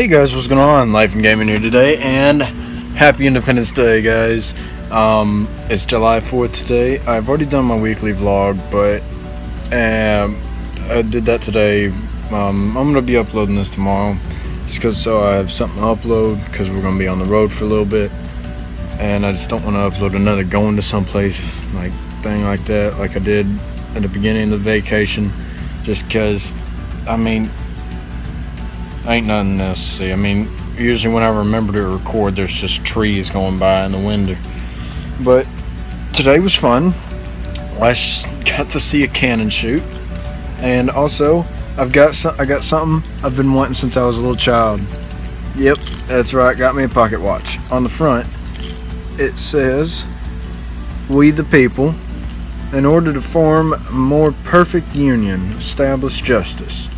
Hey guys, what's going on? Life and Gaming here today, and happy Independence Day, guys. Um, it's July 4th today. I've already done my weekly vlog, but um, I did that today. Um, I'm gonna be uploading this tomorrow, just because so I have something to upload, because we're gonna be on the road for a little bit, and I just don't want to upload another going to someplace like thing like that, like I did at the beginning of the vacation, just because. I mean, ain't nothing see. I mean, usually when I remember to record, there's just trees going by in the window. But today was fun. I got to see a cannon shoot, and also I've got some, I got something I've been wanting since I was a little child. Yep, that's right. Got me a pocket watch. On the front, it says, "We the people." In order to form a more perfect union, establish justice.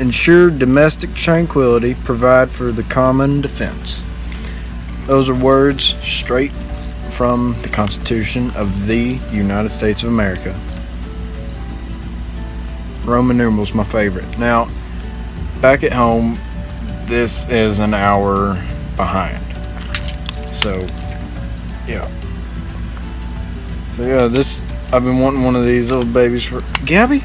Ensure domestic tranquility, provide for the common defense. Those are words straight from the Constitution of the United States of America. Roman numerals my favorite. Now, back at home, this is an hour behind. So, yeah. So yeah, this I've been wanting one of these little babies for Gabby.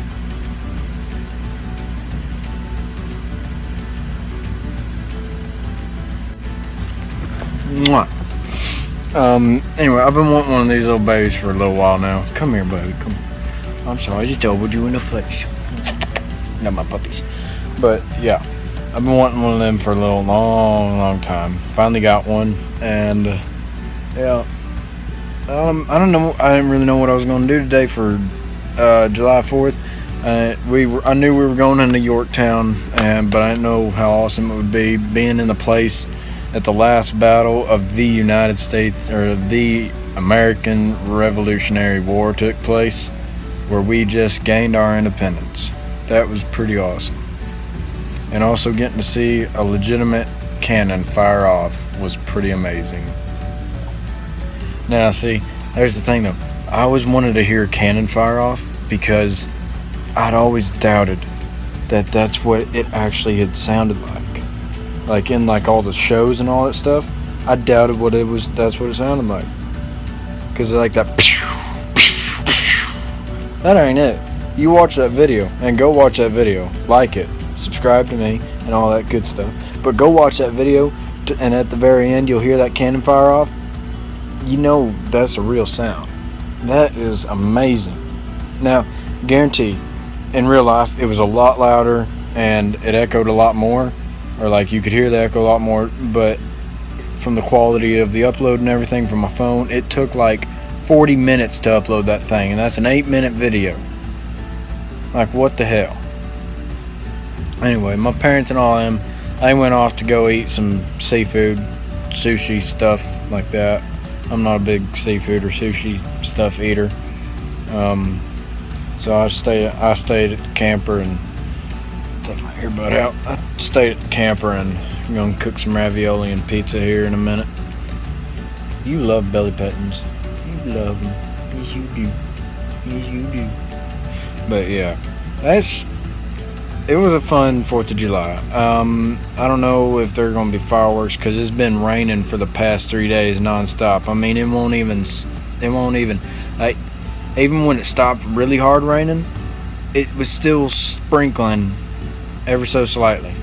Mwah. Um, anyway, I've been wanting one of these little babies for a little while now. Come here, baby. Come. I'm sorry, I just elbowed you in the flesh. Not my puppies. But yeah, I've been wanting one of them for a little long, long time. Finally got one, and yeah. Um, I don't know. I didn't really know what I was going to do today for uh, July 4th. Uh, we were, I knew we were going into Yorktown, and but I didn't know how awesome it would be being in the place at the last battle of the United States or the American Revolutionary War took place, where we just gained our independence. That was pretty awesome. And also getting to see a legitimate cannon fire off was pretty amazing. Now, see, there's the thing though. I always wanted to hear cannon fire off because I'd always doubted that that's what it actually had sounded like like in like all the shows and all that stuff, I doubted what it was. That's what it sounded like. Cause like that. That ain't it. You watch that video and go watch that video. Like it, subscribe to me, and all that good stuff. But go watch that video, and at the very end, you'll hear that cannon fire off. You know that's a real sound. That is amazing. Now, guarantee, in real life, it was a lot louder and it echoed a lot more or like you could hear the echo a lot more but from the quality of the upload and everything from my phone it took like 40 minutes to upload that thing and that's an 8 minute video. Like what the hell? Anyway my parents and all them I went off to go eat some seafood sushi stuff like that. I'm not a big seafood or sushi stuff eater. Um, so I stayed I stayed at the camper and take my earbud out. I stayed at the camper and I'm gonna cook some ravioli and pizza here in a minute. You love belly buttons. You love them. Yes, you do. Yes, you do. But yeah, that's. It was a fun Fourth of July. Um, I don't know if there are gonna be fireworks because it's been raining for the past three days nonstop. I mean, it won't even. It won't even. Like, even when it stopped really hard raining, it was still sprinkling ever so slightly.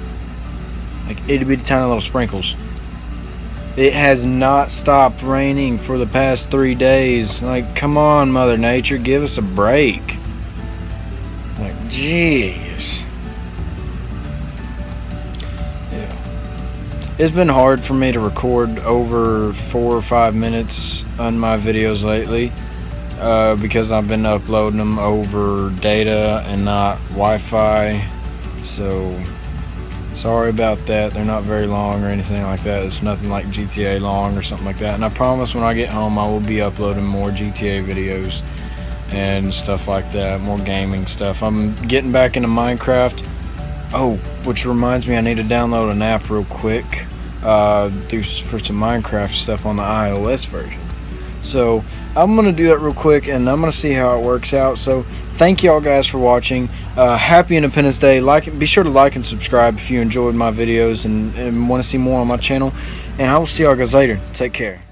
Like itty bitty tiny little sprinkles. It has not stopped raining for the past three days. Like, come on, Mother Nature, give us a break. Like, jeez. Yeah. It's been hard for me to record over four or five minutes on my videos lately. Uh, because I've been uploading them over data and not Wi-Fi so sorry about that. They're not very long or anything like that. It's nothing like GTA long or something like that. And I promise when I get home I will be uploading more GTA videos and stuff like that more gaming stuff. I'm getting back into Minecraft. Oh which reminds me I need to download an app real quick uh, do for some Minecraft stuff on the iOS version So I'm gonna do that real quick, and I'm gonna see how it works out. So thank y'all guys for watching. Uh, happy Independence Day! Like, be sure to like and subscribe if you enjoyed my videos and, and want to see more on my channel. And I will see y'all guys later. Take care.